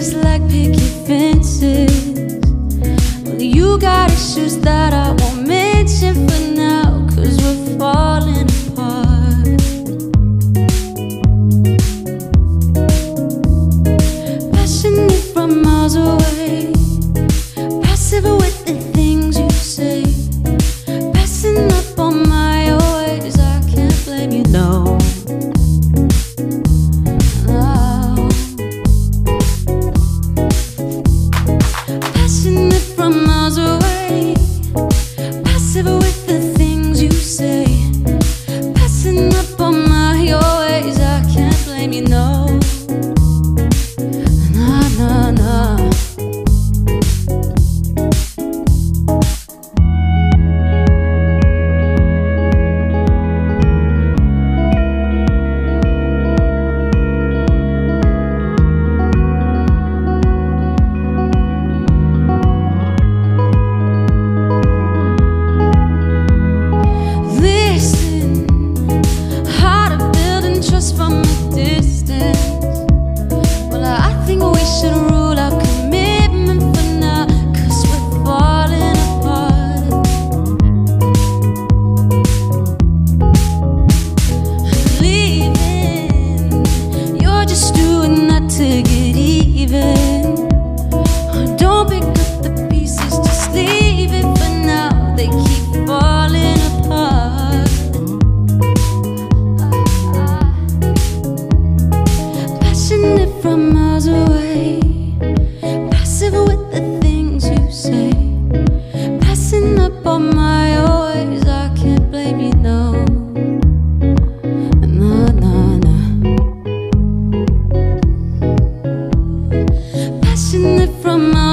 just like picket fences. Well, you got issues that I want. Can't blame you, from miles